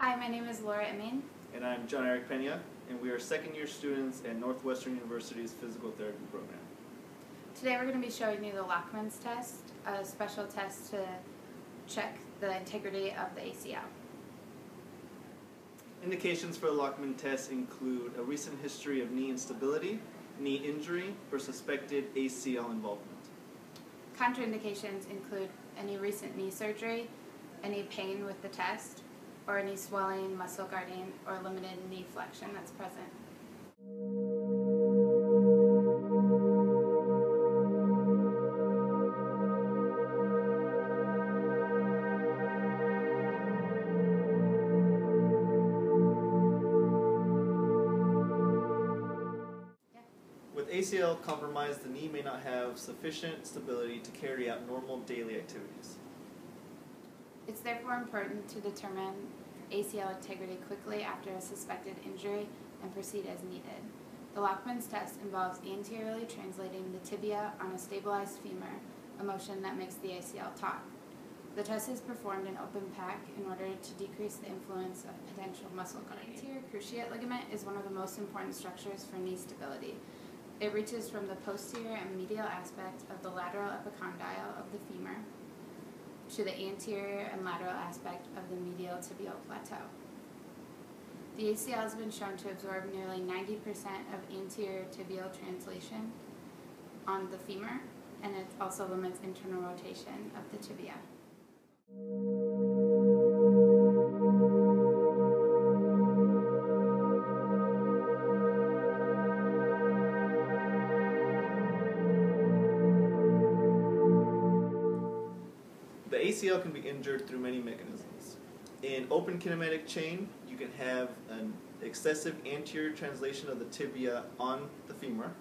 Hi, my name is Laura Emin. And I'm John Eric Pena, and we are second year students at Northwestern University's Physical Therapy Program. Today we're going to be showing you the Lachman's test, a special test to check the integrity of the ACL. Indications for the Lachman test include a recent history of knee instability, knee injury, or suspected ACL involvement. Contraindications include any recent knee surgery, any pain with the test, or any swelling, muscle guarding, or limited knee flexion that's present. With ACL compromise, the knee may not have sufficient stability to carry out normal daily activities. It's therefore important to determine ACL integrity quickly after a suspected injury and proceed as needed. The Lachman's test involves anteriorly translating the tibia on a stabilized femur, a motion that makes the ACL taut. The test is performed in open pack in order to decrease the influence of potential muscle guarding. The anterior cruciate ligament is one of the most important structures for knee stability. It reaches from the posterior and medial aspect of the lateral epicondyle of the femur to the anterior and lateral aspect of the medial tibial plateau. The ACL has been shown to absorb nearly 90% of anterior tibial translation on the femur, and it also limits internal rotation of the tibia. ACL can be injured through many mechanisms. In open kinematic chain, you can have an excessive anterior translation of the tibia on the femur.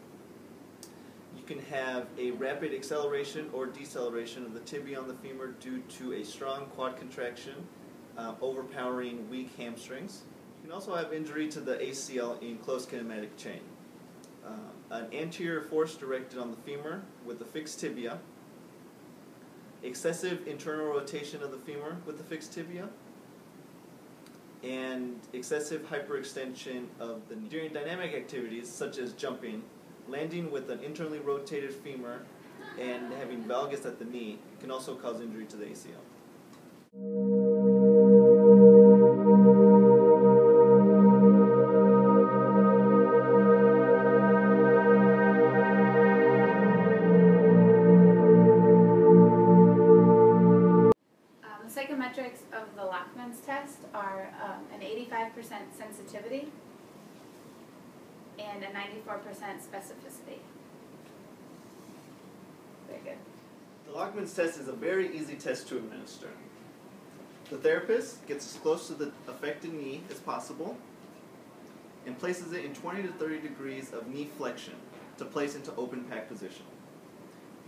You can have a rapid acceleration or deceleration of the tibia on the femur due to a strong quad contraction, uh, overpowering weak hamstrings. You can also have injury to the ACL in close kinematic chain. Uh, an anterior force directed on the femur with a fixed tibia excessive internal rotation of the femur with the fixed tibia, and excessive hyperextension of the knee. During dynamic activities such as jumping, landing with an internally rotated femur and having valgus at the knee can also cause injury to the ACL. Are um, an 85% sensitivity and a 94% specificity. Very good. The Lachman's test is a very easy test to administer. The therapist gets as close to the affected knee as possible and places it in 20 to 30 degrees of knee flexion to place into open pack position.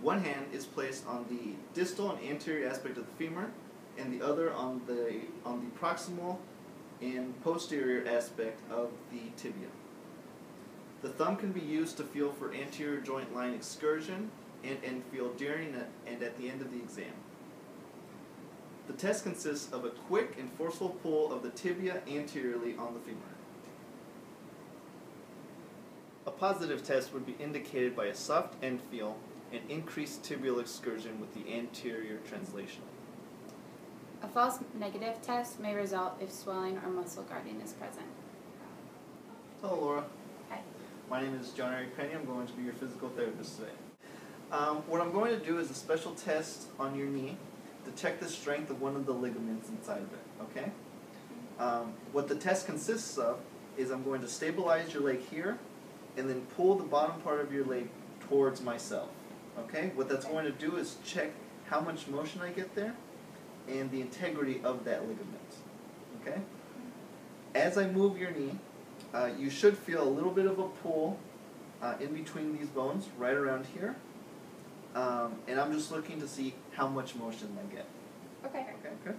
One hand is placed on the distal and anterior aspect of the femur, and the other on the on the proximal and posterior aspect of the tibia. The thumb can be used to feel for anterior joint line excursion and, and feel during and at the end of the exam. The test consists of a quick and forceful pull of the tibia anteriorly on the femur. A positive test would be indicated by a soft end feel and increased tibial excursion with the anterior translation. A false negative test may result if swelling or muscle guarding is present. Hello, Laura. Hi. My name is John Eric Pena. I'm going to be your physical therapist today. Um, what I'm going to do is a special test on your knee to check the strength of one of the ligaments inside of it, okay? Um, what the test consists of is I'm going to stabilize your leg here and then pull the bottom part of your leg towards myself, okay? What that's going to do is check how much motion I get there and the integrity of that ligament, okay? As I move your knee, uh, you should feel a little bit of a pull uh, in between these bones, right around here. Um, and I'm just looking to see how much motion I get. Okay. Okay, okay.